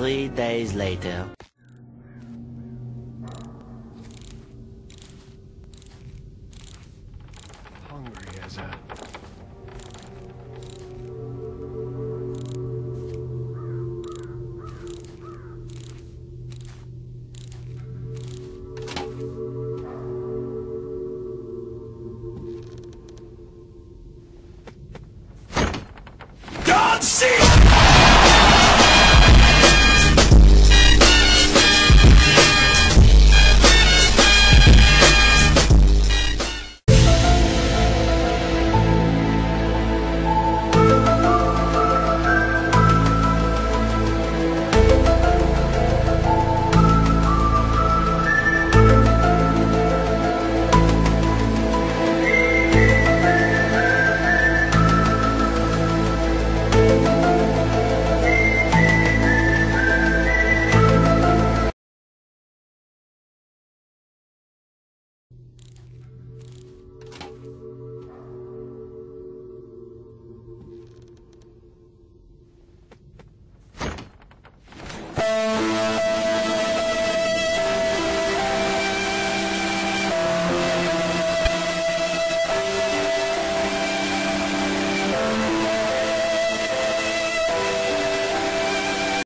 Three days later. Hungry as a